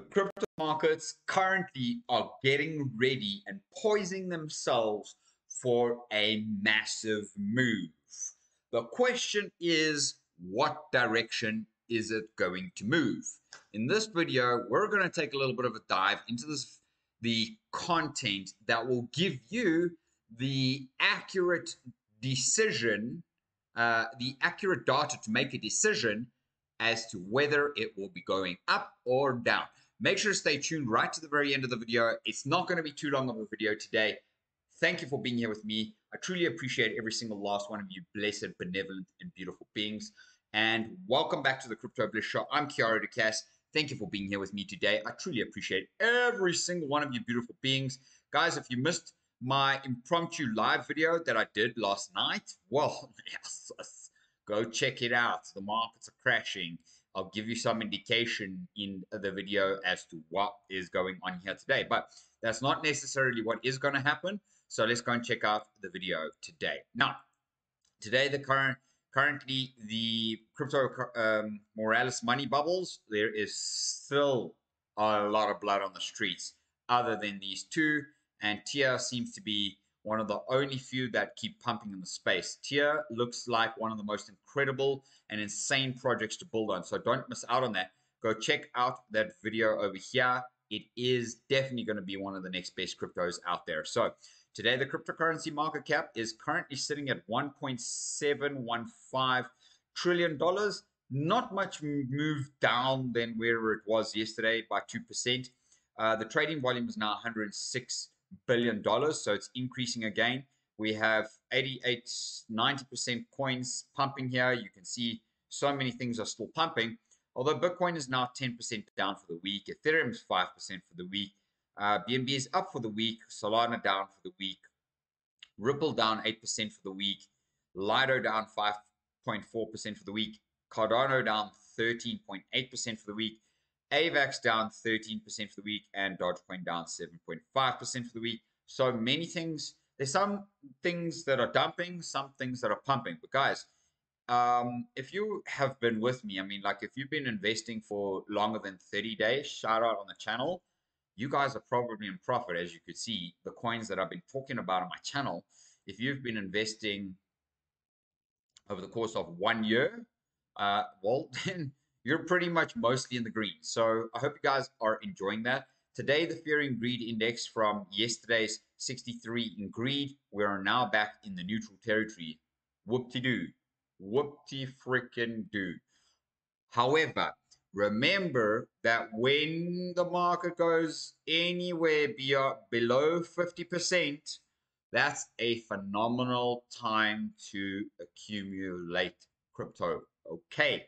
The crypto markets currently are getting ready and poising themselves for a massive move. The question is, what direction is it going to move? In this video, we're going to take a little bit of a dive into this, the content that will give you the accurate decision, uh, the accurate data to make a decision as to whether it will be going up or down. Make sure to stay tuned right to the very end of the video. It's not going to be too long of a video today. Thank you for being here with me. I truly appreciate every single last one of you blessed, benevolent, and beautiful beings. And welcome back to the Crypto Bliss Show. I'm Kiara Ducasse. Thank you for being here with me today. I truly appreciate every single one of you beautiful beings. Guys, if you missed my impromptu live video that I did last night, well, yes, go check it out. The markets are crashing. I'll give you some indication in the video as to what is going on here today. But that's not necessarily what is going to happen. So let's go and check out the video today. Now, today the current currently the crypto um, Moralis money bubbles. There is still a lot of blood on the streets. Other than these two, and TIA seems to be one of the only few that keep pumping in the space. TIA looks like one of the most incredible and insane projects to build on. So don't miss out on that. Go check out that video over here. It is definitely going to be one of the next best cryptos out there. So today, the cryptocurrency market cap is currently sitting at $1.715 trillion. Not much move down than where it was yesterday by 2%. Uh, the trading volume is now 106 billion dollars, so it's increasing again. We have 88, 90% coins pumping here. You can see so many things are still pumping. Although Bitcoin is now 10% down for the week, Ethereum is 5% for the week, uh, BNB is up for the week, Solana down for the week, Ripple down 8% for the week, Lido down 5.4% for the week, Cardano down 13.8% for the week, AVAX down 13% for the week, and Dogecoin down 7.5% for the week. So many things. There's some things that are dumping, some things that are pumping. But guys, um, if you have been with me, I mean, like if you've been investing for longer than 30 days, shout out on the channel. You guys are probably in profit, as you could see. The coins that I've been talking about on my channel, if you've been investing over the course of one year, uh, well, then you're pretty much mostly in the green. So I hope you guys are enjoying that. Today, the fear and greed index from yesterday's 63 in greed, we are now back in the neutral territory. Whoop-de-doo. Whoop-de freaking do. However, remember that when the market goes anywhere below 50%, that's a phenomenal time to accumulate crypto. Okay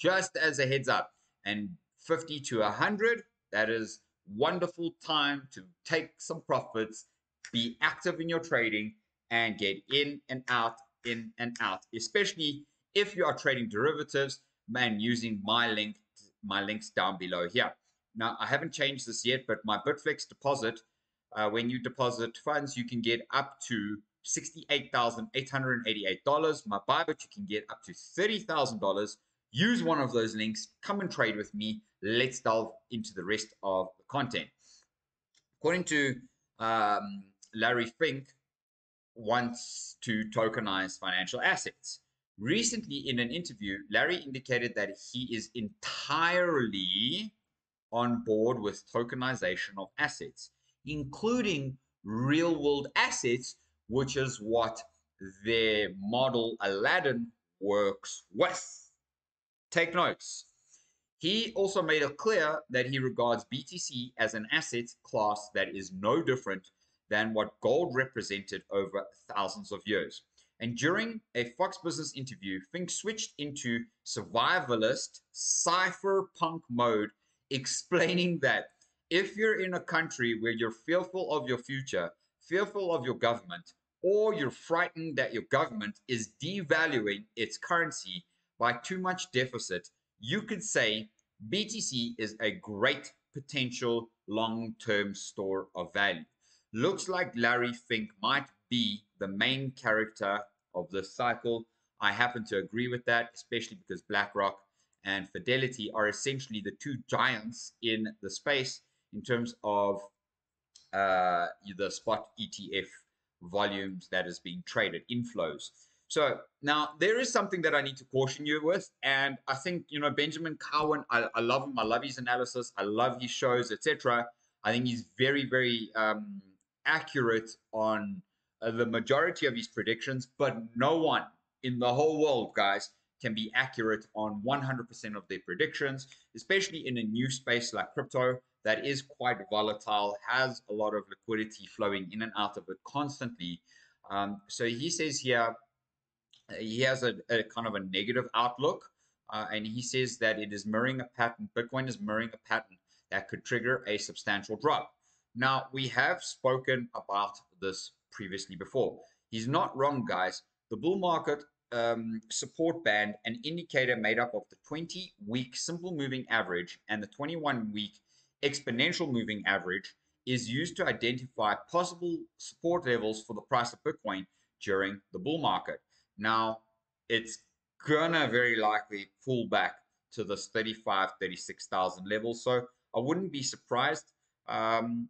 just as a heads up. And 50 to 100, that is wonderful time to take some profits, be active in your trading, and get in and out, in and out, especially if you are trading derivatives and using my link, my links down below here. Now, I haven't changed this yet, but my Bitflex deposit, uh, when you deposit funds, you can get up to $68,888. My Bybit, you can get up to $30,000 use one of those links, come and trade with me. Let's delve into the rest of the content. According to um, Larry Fink, wants to tokenize financial assets. Recently, in an interview, Larry indicated that he is entirely on board with tokenization of assets, including real world assets, which is what their model Aladdin works with. Take notes. He also made it clear that he regards BTC as an asset class that is no different than what gold represented over thousands of years. And during a Fox Business interview, Fink switched into survivalist cypherpunk mode, explaining that if you're in a country where you're fearful of your future, fearful of your government, or you're frightened that your government is devaluing its currency, by too much deficit, you could say BTC is a great potential long term store of value. Looks like Larry Fink might be the main character of this cycle. I happen to agree with that, especially because BlackRock and Fidelity are essentially the two giants in the space in terms of uh, the spot ETF volumes that is being traded, inflows. So now there is something that I need to caution you with, and I think you know Benjamin Cowen. I, I love him. I love his analysis. I love his shows, etc. I think he's very, very um, accurate on uh, the majority of his predictions, but no one in the whole world, guys, can be accurate on 100% of their predictions, especially in a new space like crypto that is quite volatile, has a lot of liquidity flowing in and out of it constantly. Um, so he says here, he has a, a kind of a negative outlook, uh, and he says that it is mirroring a pattern. Bitcoin is mirroring a pattern that could trigger a substantial drop. Now, we have spoken about this previously before. He's not wrong, guys. The bull market um, support band, an indicator made up of the 20 week simple moving average and the 21 week exponential moving average, is used to identify possible support levels for the price of Bitcoin during the bull market. Now, it's gonna very likely pull back to this 35, 36,000 level. So I wouldn't be surprised. Um,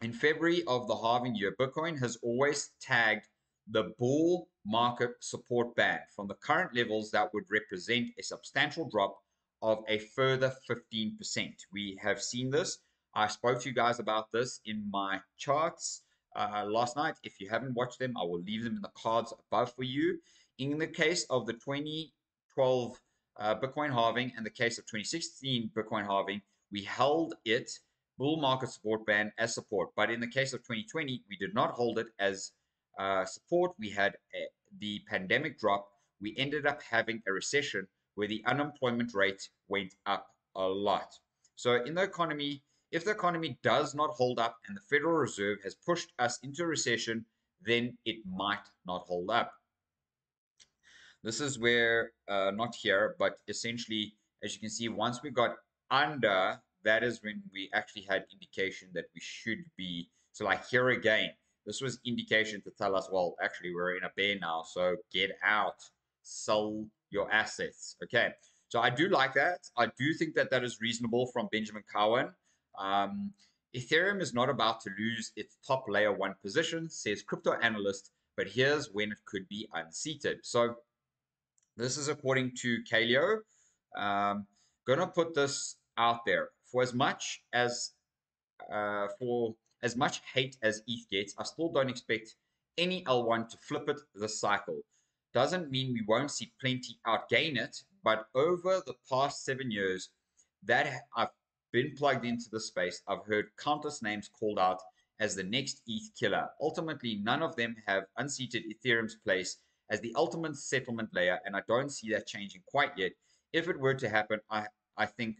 in February of the halving year, Bitcoin has always tagged the bull market support band from the current levels that would represent a substantial drop of a further 15%. We have seen this. I spoke to you guys about this in my charts uh, last night. If you haven't watched them, I will leave them in the cards above for you. In the case of the 2012 uh, Bitcoin halving and the case of 2016 Bitcoin halving, we held it bull market support band as support. But in the case of 2020, we did not hold it as uh, support. We had a, the pandemic drop. We ended up having a recession where the unemployment rate went up a lot. So in the economy, if the economy does not hold up and the Federal Reserve has pushed us into recession, then it might not hold up. This is where, uh, not here, but essentially, as you can see, once we got under, that is when we actually had indication that we should be. So like here again, this was indication to tell us, well, actually we're in a bear now, so get out, sell your assets. Okay, so I do like that. I do think that that is reasonable from Benjamin Cowen. Um, Ethereum is not about to lose its top layer one position, says crypto analyst, but here's when it could be unseated. So this is according to Kaleo. Um, gonna put this out there. For as much as uh, for as much hate as ETH gets, I still don't expect any L1 to flip it this cycle. Doesn't mean we won't see plenty outgain it, but over the past seven years that I've been plugged into the space, I've heard countless names called out as the next ETH killer. Ultimately, none of them have unseated Ethereum's place as the ultimate settlement layer, and I don't see that changing quite yet. If it were to happen, I, I think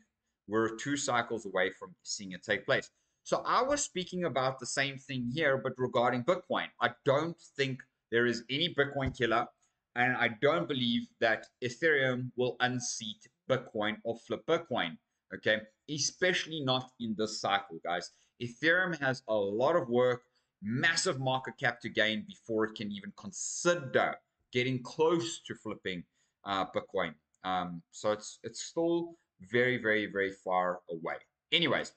we're two cycles away from seeing it take place. So I was speaking about the same thing here, but regarding Bitcoin. I don't think there is any Bitcoin killer, and I don't believe that Ethereum will unseat Bitcoin or flip Bitcoin. Okay, especially not in this cycle, guys. Ethereum has a lot of work, massive market cap to gain before it can even consider getting close to flipping uh, Bitcoin. Um, so it's it's still very, very, very far away. Anyways,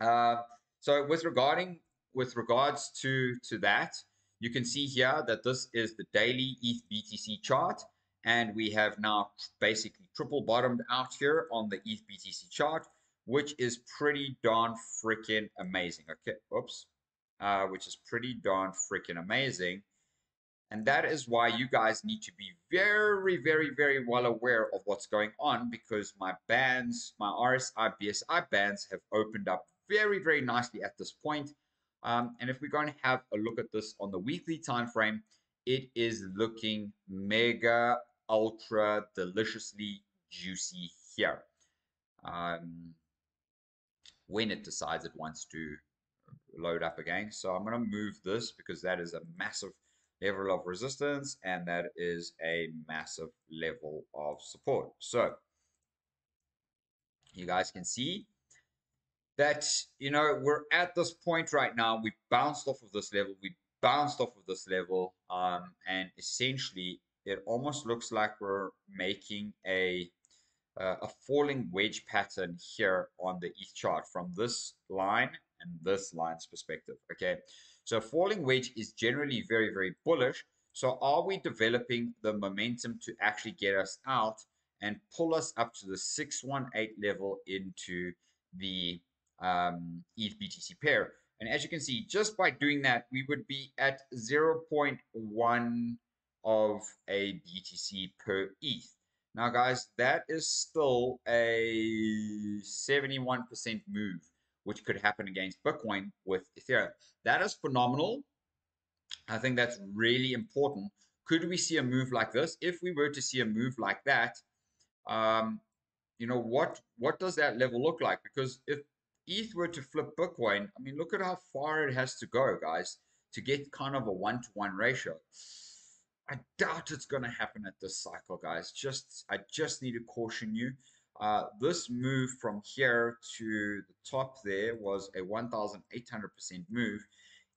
uh, so with regarding with regards to to that, you can see here that this is the daily ETH BTC chart, and we have now basically triple bottomed out here on the ETH BTC chart, which is pretty darn freaking amazing. Okay, oops, uh, which is pretty darn freaking amazing. And that is why you guys need to be very, very, very well aware of what's going on because my bands, my RSI, BSI bands have opened up very, very nicely at this point. Um, and if we're going to have a look at this on the weekly time frame, it is looking mega, ultra, deliciously juicy here. Um, when it decides it wants to load up again. So I'm going to move this because that is a massive level of resistance, and that is a massive level of support. So you guys can see that, you know, we're at this point right now. We bounced off of this level. We bounced off of this level. Um, and essentially, it almost looks like we're making a uh, a falling wedge pattern here on the ETH chart from this line and this line's perspective. Okay, so falling wedge is generally very, very bullish. So are we developing the momentum to actually get us out and pull us up to the 618 level into the um, ETH BTC pair? And as you can see, just by doing that, we would be at 0.1 of a BTC per ETH. Now, guys, that is still a 71% move, which could happen against Bitcoin with Ethereum. That is phenomenal. I think that's really important. Could we see a move like this? If we were to see a move like that, um, you know what what does that level look like? Because if ETH were to flip Bitcoin, I mean, look at how far it has to go, guys, to get kind of a one to one ratio. I doubt it's going to happen at this cycle, guys. Just I just need to caution you. Uh, this move from here to the top there was a 1,800% move.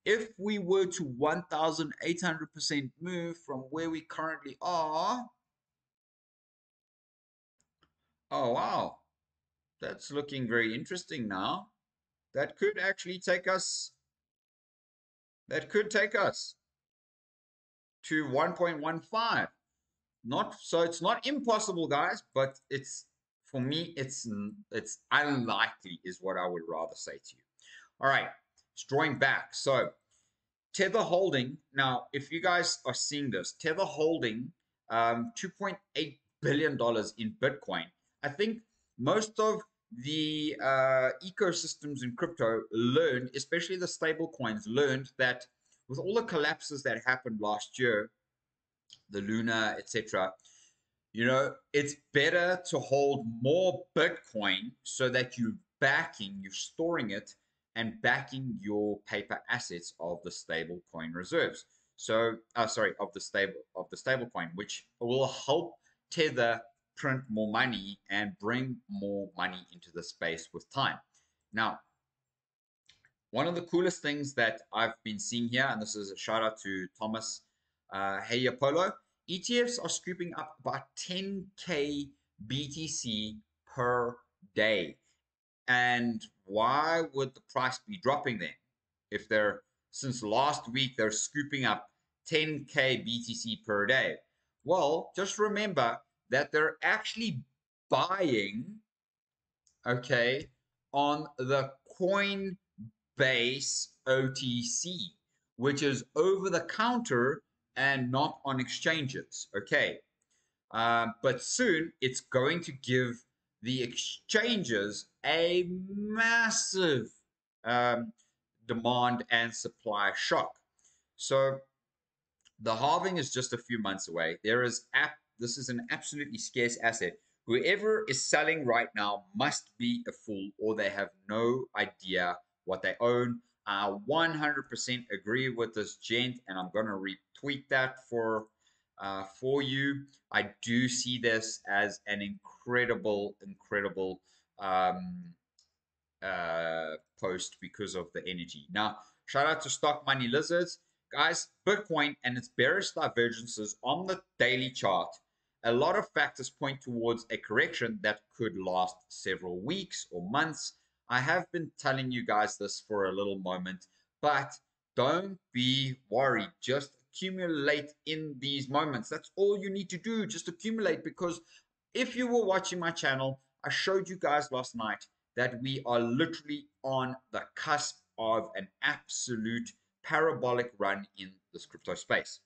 If we were to 1,800% move from where we currently are, oh wow, that's looking very interesting now. That could actually take us, that could take us to 1.15. Not so it's not impossible, guys, but it's for me, it's it's unlikely, is what I would rather say to you. All right, it's drawing back. So Tether holding now, if you guys are seeing this, Tether holding um, 2.8 billion dollars in Bitcoin. I think most of the uh, ecosystems in crypto learned, especially the stable coins, learned that with all the collapses that happened last year, the Luna, etc., you know, it's better to hold more Bitcoin so that you're backing, you're storing it and backing your paper assets of the stable coin reserves. So, uh, sorry, of the stable of the stable coin, which will help Tether print more money and bring more money into the space with time. Now, one of the coolest things that I've been seeing here, and this is a shout out to Thomas uh, Polo, ETFs are scooping up about 10k BTC per day. And why would the price be dropping then? If they're since last week they're scooping up 10k BTC per day. Well, just remember that they're actually buying, okay, on the Coinbase OTC, which is over the counter and not on exchanges, okay. Um, but soon it's going to give the exchanges a massive um, demand and supply shock. So the halving is just a few months away. There is app this is an absolutely scarce asset. Whoever is selling right now must be a fool or they have no idea what they own. I 100% agree with this gent, and I'm going to retweet that for uh, for you. I do see this as an incredible, incredible um, uh, post because of the energy. Now, shout out to Stock Money Lizards. Guys, Bitcoin and its bearish divergences on the daily chart a lot of factors point towards a correction that could last several weeks or months. I have been telling you guys this for a little moment, but don't be worried. Just accumulate in these moments. That's all you need to do. Just accumulate because if you were watching my channel, I showed you guys last night that we are literally on the cusp of an absolute parabolic run in this crypto space.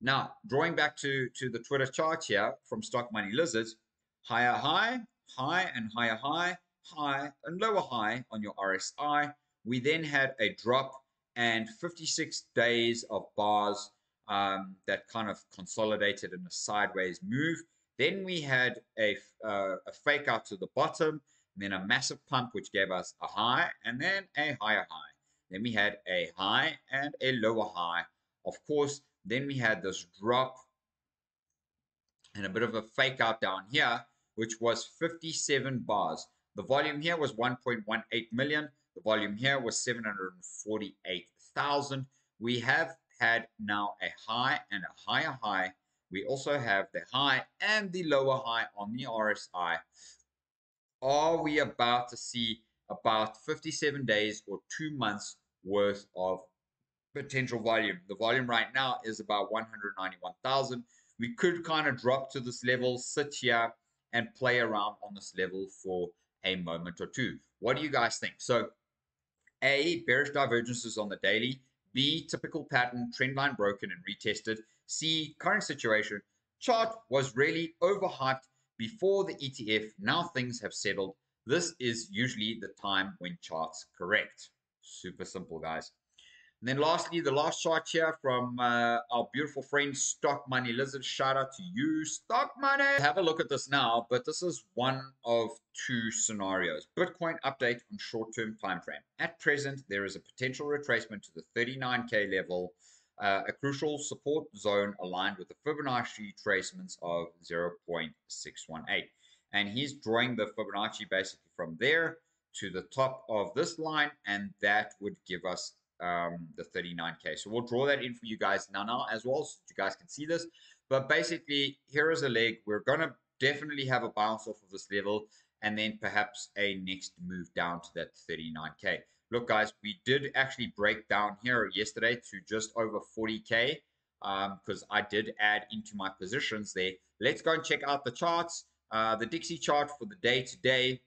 Now, drawing back to, to the Twitter chart here from Stock Money Lizards, higher high, high and higher high, high and lower high on your RSI. We then had a drop and 56 days of bars um, that kind of consolidated in a sideways move. Then we had a, uh, a fake out to the bottom, then a massive pump, which gave us a high, and then a higher high. Then we had a high and a lower high. Of course, then we had this drop and a bit of a fake out down here, which was 57 bars. The volume here was 1.18 million. The volume here was 748,000. We have had now a high and a higher high. we also have the high and the lower high on the RSI. Are we about to see about 57 days or two months worth of potential volume? The volume right now is about 191,000. We could kind of drop to this level, sit here, and play around on this level for a moment or two. What do you guys think? So, A, bearish divergences on the daily. B, typical pattern, trend line broken and retested. C, current situation. Chart was really overhyped before the ETF. Now things have settled. This is usually the time when charts correct. Super simple, guys. And then lastly, the last shot here from uh, our beautiful friend Stock Money Lizard. Shout out to you, Stock Money. Have a look at this now, but this is one of two scenarios. Bitcoin update on short-term time frame. At present, there is a potential retracement to the 39K level, uh, a crucial support zone aligned with the Fibonacci tracements of 0.618. And he's drawing the Fibonacci basically from there to the top of this line, and that would give us um, the 39K. So we'll draw that in for you guys now, now as well, so you guys can see this. But basically, here is a leg. We're going to definitely have a bounce off of this level and then perhaps a next move down to that 39K. Look, guys, we did actually break down here yesterday to just over 40K because um, I did add into my positions there. Let's go and check out the charts. Uh, the Dixie chart for the day today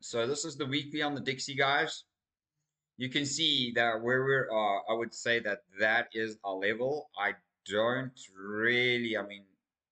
So this is the weekly on the Dixie guys. You can see that where we're, uh, I would say that that is a level. I don't really, I mean,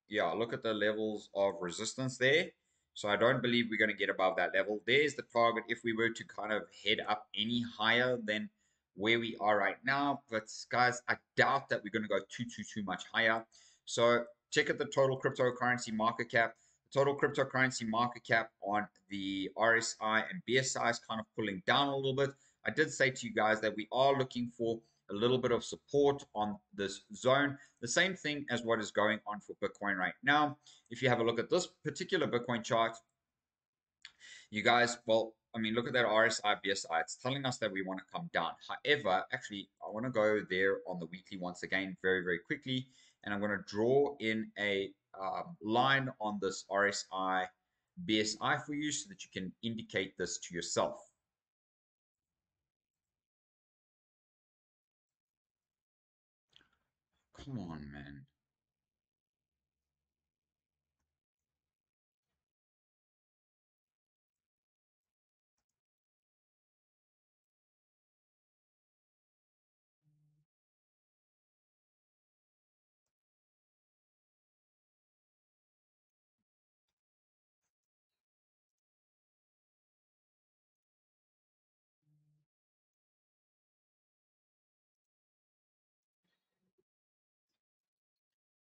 yeah, look at the levels of resistance there. So I don't believe we're going to get above that level. There's the target if we were to kind of head up any higher than where we are right now. But guys, I doubt that we're going to go too, too, too much higher. So check at the total cryptocurrency market cap total cryptocurrency market cap on the RSI and BSI is kind of pulling down a little bit. I did say to you guys that we are looking for a little bit of support on this zone. The same thing as what is going on for Bitcoin right now. If you have a look at this particular Bitcoin chart, you guys, well, I mean, look at that RSI, BSI. It's telling us that we want to come down. However, actually, I want to go there on the weekly once again very, very quickly. And I'm going to draw in a um, line on this RSI BSI for you so that you can indicate this to yourself. Come on, man.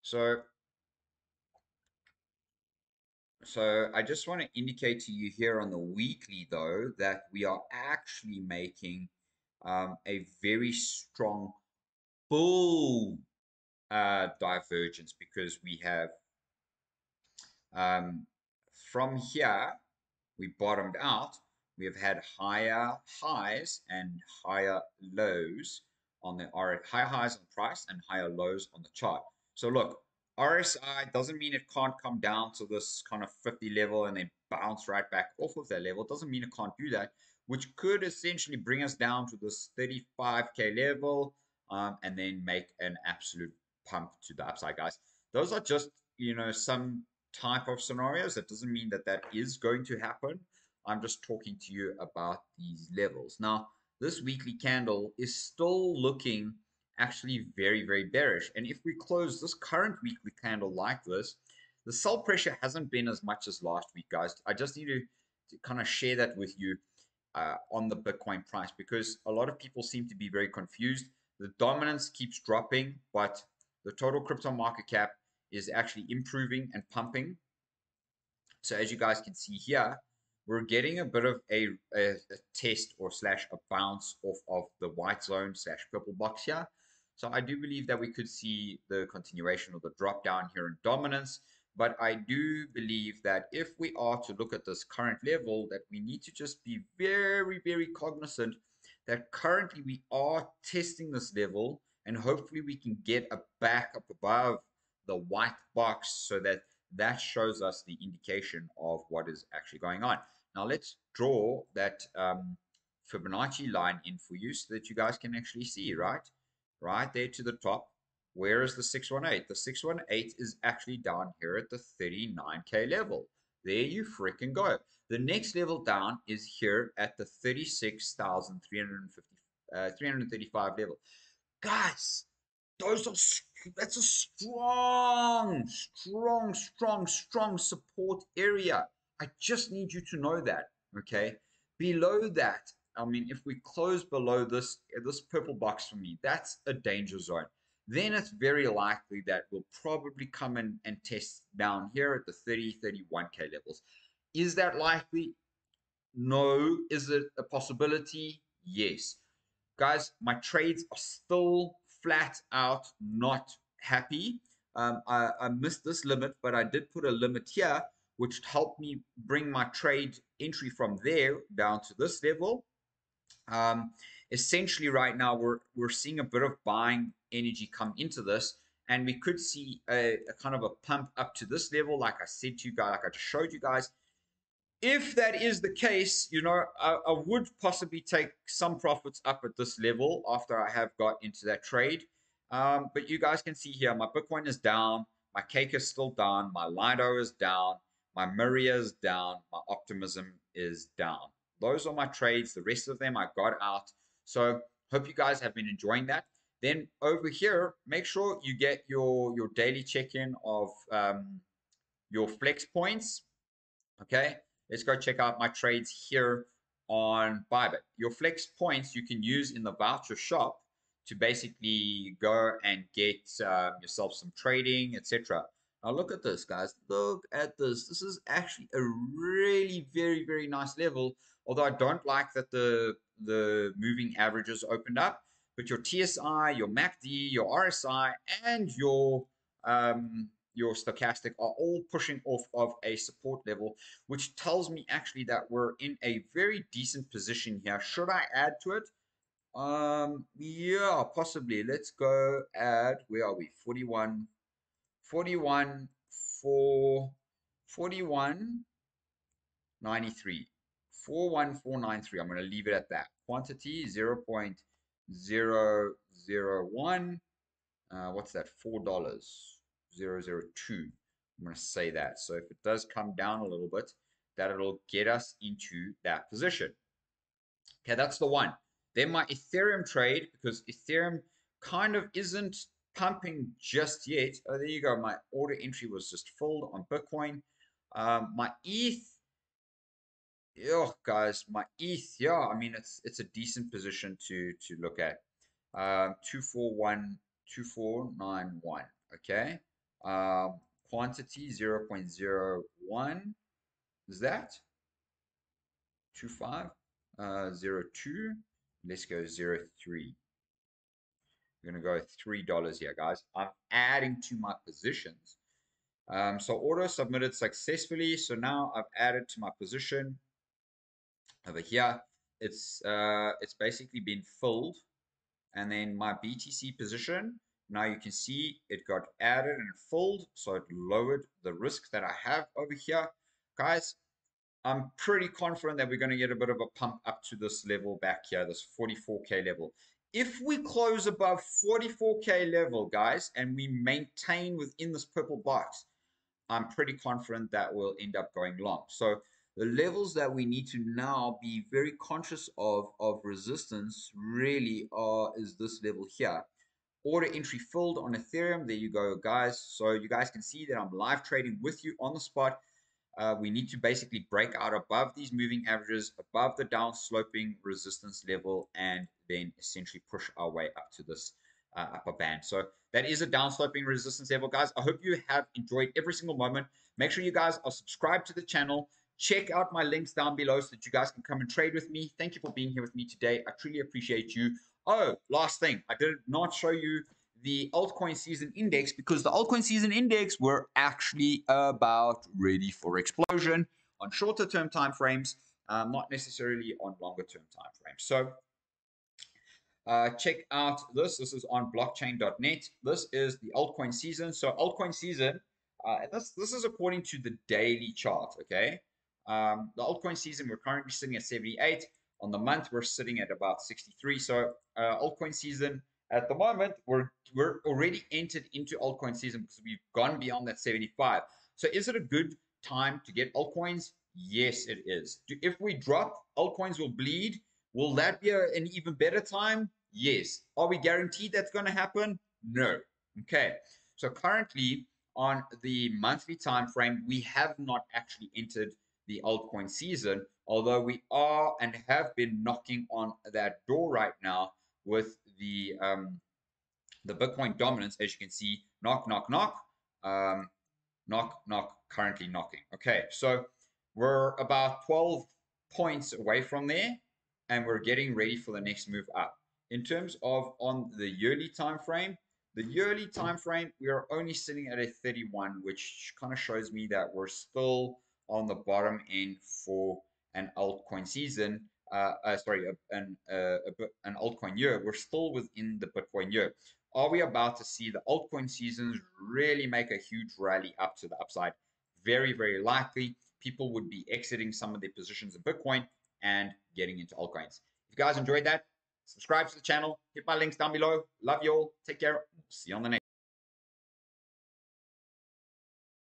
So, so I just want to indicate to you here on the weekly, though, that we are actually making um, a very strong bull uh, divergence because we have um, from here, we bottomed out. We have had higher highs and higher lows on the higher highs on price and higher lows on the chart. So look, RSI doesn't mean it can't come down to this kind of 50 level and then bounce right back off of that level. It doesn't mean it can't do that, which could essentially bring us down to this 35K level um, and then make an absolute pump to the upside, guys. Those are just, you know, some type of scenarios. That doesn't mean that that is going to happen. I'm just talking to you about these levels. Now, this weekly candle is still looking actually very, very bearish. And if we close this current weekly candle like this, the sell pressure hasn't been as much as last week, guys. I just need to, to kind of share that with you uh, on the Bitcoin price because a lot of people seem to be very confused. The dominance keeps dropping, but the total crypto market cap is actually improving and pumping. So as you guys can see here, we're getting a bit of a, a, a test or slash a bounce off of the white zone slash purple box here. So I do believe that we could see the continuation of the drop down here in dominance. But I do believe that if we are to look at this current level, that we need to just be very, very cognizant that currently we are testing this level and hopefully we can get a back up above the white box so that that shows us the indication of what is actually going on. Now let's draw that um, Fibonacci line in for you so that you guys can actually see, right? Right there to the top. Where is the 618? The 618 is actually down here at the 39K level. There you freaking go. The next level down is here at the 36,350 uh, 335 level. Guys, those are that's a strong, strong, strong, strong support area. I just need you to know that. Okay. Below that, I mean, if we close below this this purple box for me, that's a danger zone. Then it's very likely that we'll probably come in and test down here at the 30, 31k levels. Is that likely? No. Is it a possibility? Yes. Guys, my trades are still flat out not happy. Um, I, I missed this limit, but I did put a limit here, which helped me bring my trade entry from there down to this level. Um, essentially, right now, we're, we're seeing a bit of buying energy come into this, and we could see a, a kind of a pump up to this level, like I said to you guys, like I just showed you guys if that is the case, you know, I, I, would possibly take some profits up at this level after I have got into that trade. Um, but you guys can see here, my Bitcoin is down, my cake is still down, my Lido is down, my Myria is down, my Optimism is down. Those are my trades. The rest of them I got out. So hope you guys have been enjoying that. Then over here, make sure you get your your daily check-in of um, your flex points. Okay, let's go check out my trades here on Bybit. Your flex points you can use in the voucher shop to basically go and get um, yourself some trading, etc. Now look at this, guys. Look at this. This is actually a really very, very nice level. Although I don't like that the the moving averages opened up, but your TSI, your MACD, your RSI, and your um, your stochastic are all pushing off of a support level, which tells me actually that we're in a very decent position here. Should I add to it? Um, yeah, possibly. Let's go add, where are we? 41, 41, 4, 41, 93. 41493. I'm going to leave it at that. Quantity 0 0.001. Uh, what's that? $4. 002. I'm going to say that. So if it does come down a little bit, that it'll get us into that position. Okay, that's the one. Then my Ethereum trade, because Ethereum kind of isn't pumping just yet. Oh, there you go. My order entry was just filled on Bitcoin. Um, my ETH, oh guys, my ETH, yeah, I mean it's it's a decent position to to look at. Um, two four one two four nine one. Okay, um, quantity 0.01 is that? 25 uh, 02 let's go 03 we're gonna go three dollars here guys. I'm adding to my positions. Um, so order submitted successfully so now i've added to my position over here it's uh, it's basically been filled and then my btc position now you can see it got added and filled, so it lowered the risk that I have over here. Guys, I'm pretty confident that we're going to get a bit of a pump up to this level back here, this 44K level. If we close above 44K level, guys, and we maintain within this purple box, I'm pretty confident that we'll end up going long. So levels that we need to now be very conscious of of resistance really are is this level here order entry filled on Ethereum. There you go, guys. So you guys can see that I'm live trading with you on the spot. Uh, we need to basically break out above these moving averages, above the down sloping resistance level, and then essentially push our way up to this uh, upper band. So that is a down sloping resistance level, guys. I hope you have enjoyed every single moment. Make sure you guys are subscribed to the channel. Check out my links down below so that you guys can come and trade with me. Thank you for being here with me today. I truly appreciate you. Oh, last thing. I did not show you the altcoin season index because the altcoin season index were actually about ready for explosion on shorter term time frames, um, not necessarily on longer term time frames. So uh, check out this. This is on blockchain.net. This is the altcoin season. So altcoin season, uh, this this is according to the daily chart. Okay, um, the altcoin season we're currently sitting at 78. On the month we're sitting at about 63. So uh, altcoin season at the moment we're we're already entered into altcoin season because we've gone beyond that 75 so is it a good time to get altcoins? Yes it is. If we drop altcoins will bleed. Will that be a, an even better time? Yes. Are we guaranteed that's going to happen? No. Okay. So currently on the monthly time frame we have not actually entered the altcoin season although we are and have been knocking on that door right now with the um, the Bitcoin dominance, as you can see, knock, knock, knock, um, knock, knock, currently knocking. Okay, so we're about 12 points away from there, and we're getting ready for the next move up. In terms of on the yearly time frame, the yearly time frame, we are only sitting at a 31, which kind of shows me that we're still on the bottom end for an altcoin season uh, uh, sorry, an, an altcoin year, we're still within the Bitcoin year. Are we about to see the altcoin seasons really make a huge rally up to the upside? Very, very likely. People would be exiting some of their positions in Bitcoin and getting into altcoins. If you guys enjoyed that, subscribe to the channel, hit my links down below. Love you all. Take care. See you on the next.